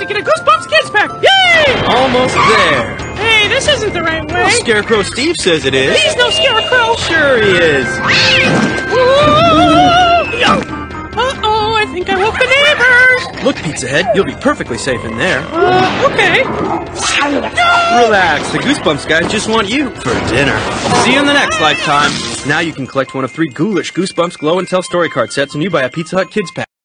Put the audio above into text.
to get a Goosebumps Kids Pack. Yay! Almost there. Hey, this isn't the right way. Scarecrow Steve says it is. He's no scarecrow. Sure he is. Uh-oh, I think I woke the neighbors. Look, Pizza Head, you'll be perfectly safe in there. Uh, okay. Relax, the Goosebumps guys just want you for dinner. See you in the next lifetime. Now you can collect one of three ghoulish Goosebumps Glow and Tell story card sets when you buy a Pizza Hut Kids Pack.